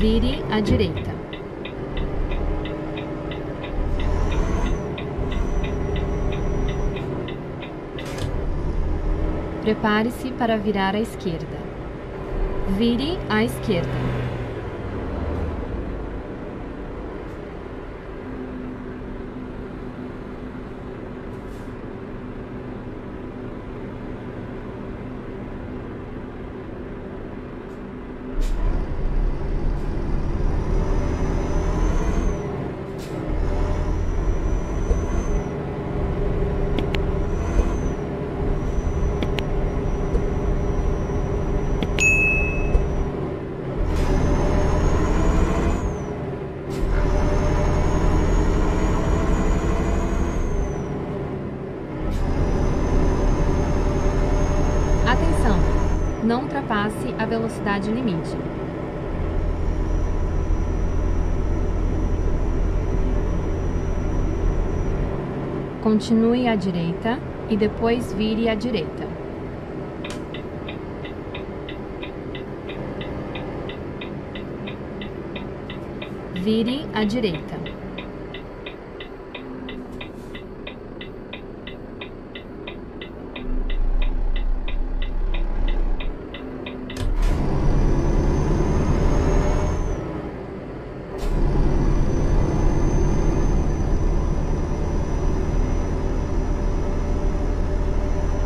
Vire à direita. Prepare-se para virar à esquerda. Vire à esquerda. Atenção! Não ultrapasse a velocidade limite. Continue à direita e depois vire à direita. Vire à direita.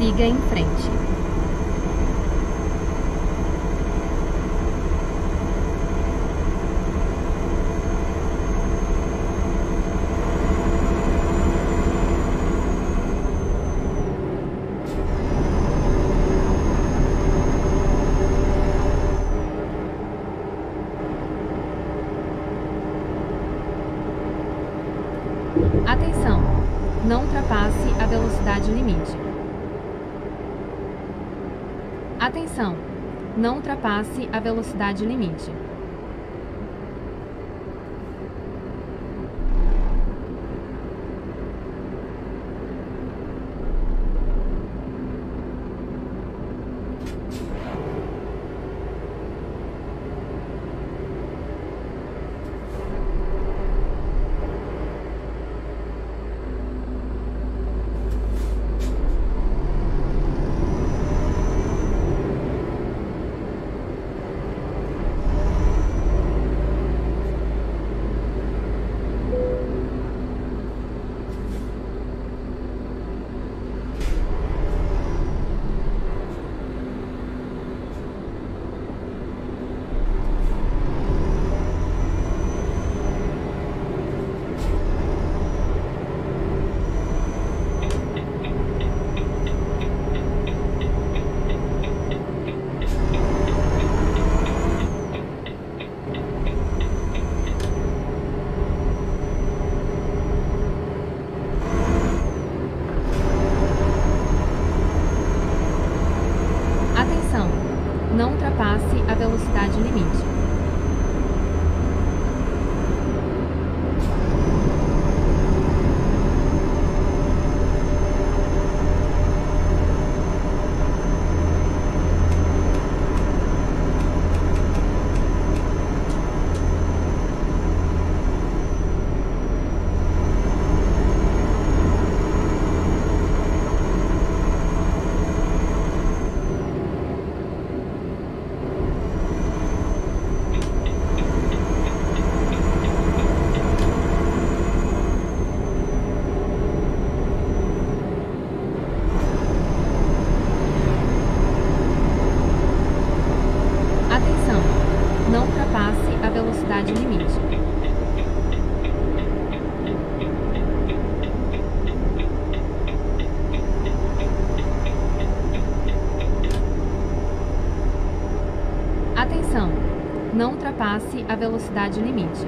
Siga em frente. Atenção! Não ultrapasse a velocidade limite. Atenção! Não ultrapasse a velocidade limite. chegasse a velocidade limite. A velocidade limite.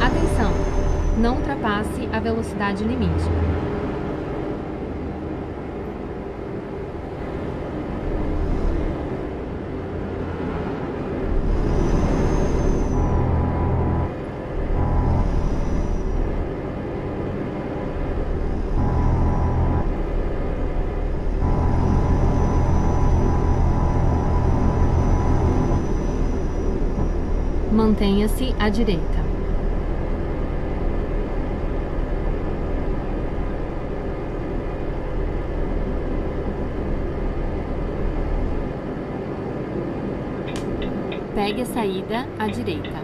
Atenção! Não ultrapasse velocidade limite. Mantenha-se à direita. Pegue a saída à direita.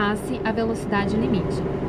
ultrapasse a velocidade limite.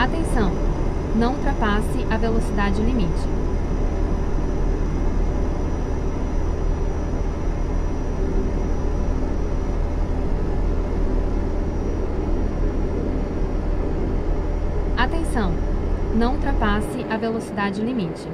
Atenção! Não ultrapasse a velocidade limite. Atenção! Não ultrapasse a velocidade limite.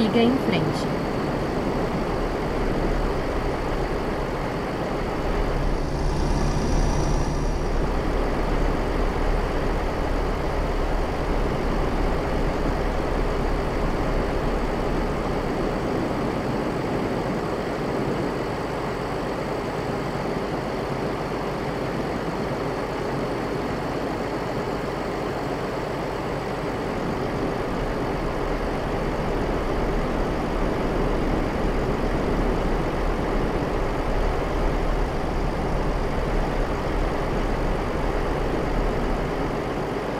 Siga em frente.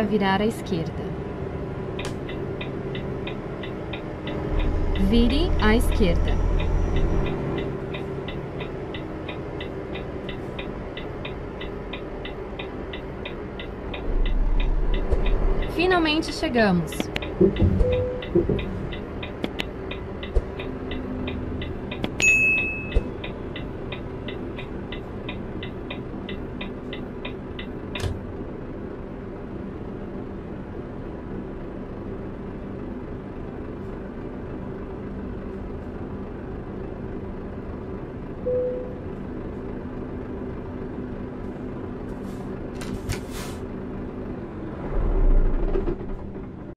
para virar à esquerda. Vire à esquerda. Finalmente chegamos!